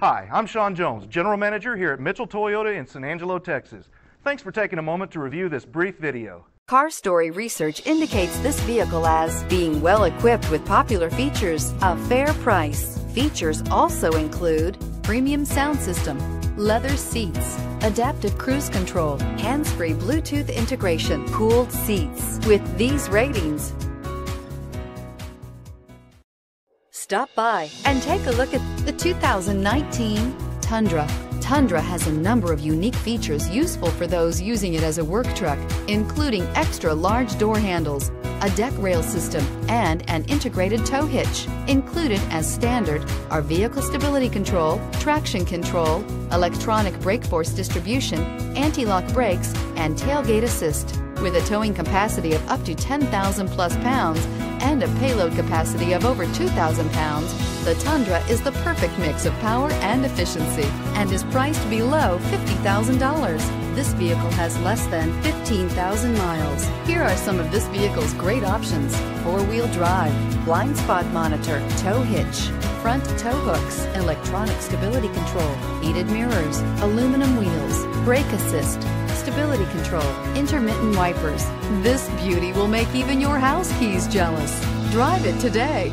Hi, I'm Sean Jones, General Manager here at Mitchell Toyota in San Angelo, Texas. Thanks for taking a moment to review this brief video. Car Story research indicates this vehicle as being well equipped with popular features, a fair price. Features also include premium sound system, leather seats, adaptive cruise control, hands-free Bluetooth integration, cooled seats. With these ratings, stop by and take a look at the 2019 Tundra. Tundra has a number of unique features useful for those using it as a work truck, including extra large door handles, a deck rail system, and an integrated tow hitch. Included as standard are vehicle stability control, traction control, electronic brake force distribution, anti-lock brakes, and tailgate assist. With a towing capacity of up to 10,000 plus pounds and a payload capacity of over 2,000 pounds, the Tundra is the perfect mix of power and efficiency and is priced below $50,000. This vehicle has less than 15,000 miles. Here are some of this vehicle's great options. Four-wheel drive, blind spot monitor, tow hitch, front tow hooks, electronic stability control, heated mirrors, aluminum wheels, brake assist, stability control, intermittent wipers. This beauty will make even your house keys jealous. Drive it today.